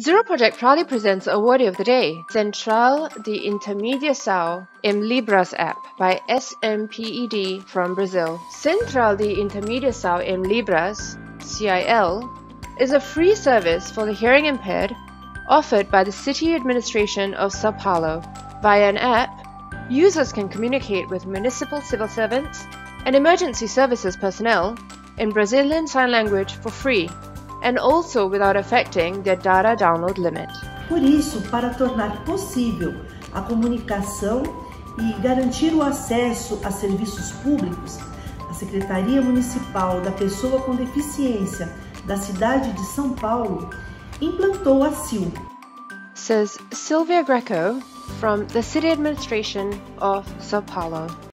Zero Project proudly presents Awardee of the Day, Central de Intermediação em Libras app by SMPED from Brazil. Central de Intermediação em Libras, CIL, is a free service for the hearing impaired offered by the City Administration of Sao Paulo. Via an app, users can communicate with municipal civil servants and emergency services personnel in Brazilian Sign Language for free and also without affecting their data download limit. Por isso, para tornar possível a comunicação e garantir o acesso a serviços públicos, a Secretaria Municipal da Pessoa com Deficiência da cidade de São Paulo implantou a SIL. Says Sylvia Greco from the City Administration of Sao Paulo.